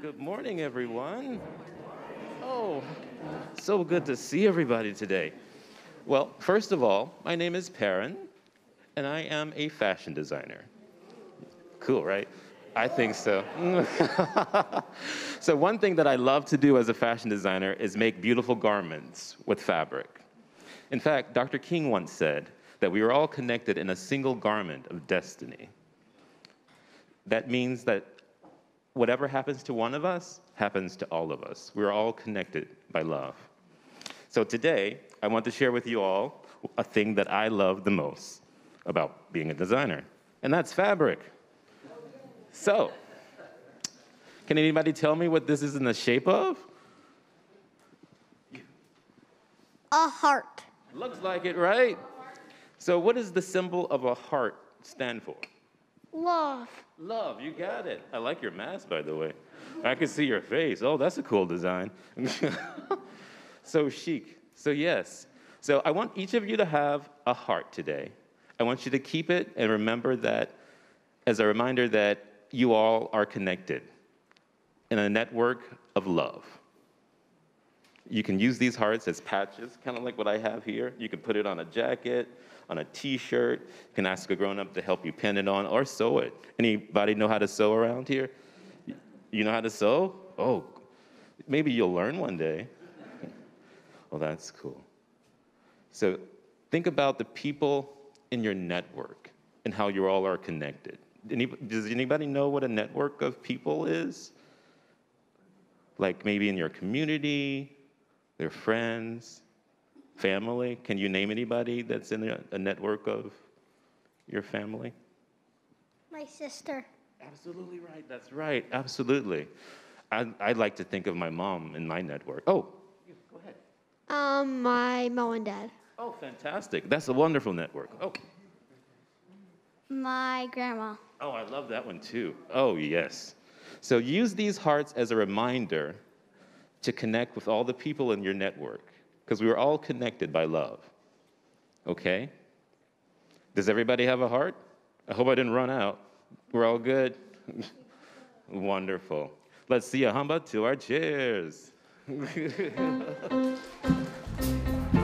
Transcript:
Good morning, everyone. Oh, so good to see everybody today. Well, first of all, my name is Parron, and I am a fashion designer. Cool, right? I think so. so, one thing that I love to do as a fashion designer is make beautiful garments with fabric. In fact, Dr. King once said that we are all connected in a single garment of destiny. That means that whatever happens to one of us happens to all of us. We're all connected by love. So today, I want to share with you all a thing that I love the most about being a designer, and that's fabric. So, can anybody tell me what this is in the shape of? A heart. Looks like it, right? So, what does the symbol of a heart stand for? Love. Love, you got it. I like your mask, by the way. I can see your face. Oh, that's a cool design. so chic. So, yes. So, I want each of you to have a heart today. I want you to keep it and remember that as a reminder that you all are connected in a network of love. You can use these hearts as patches, kind of like what I have here. You can put it on a jacket, on a t-shirt. You can ask a grown-up to help you pin it on or sew it. Anybody know how to sew around here? You know how to sew? Oh, maybe you'll learn one day. well, that's cool. So think about the people in your network and how you all are connected. Does anybody know what a network of people is? Like maybe in your community, their friends, family? Can you name anybody that's in a, a network of your family? My sister. Absolutely right. That's right. Absolutely. I, I like to think of my mom in my network. Oh, go ahead. Um, my mom and dad. Oh, fantastic. That's a wonderful network. Oh, My grandma. oh, I love that one too. Oh, yes. So use these hearts as a reminder to connect with all the people in your network because we are all connected by love. Okay? Does everybody have a heart? I hope I didn't run out. We're all good? Wonderful. Let's siyahamba to our chairs.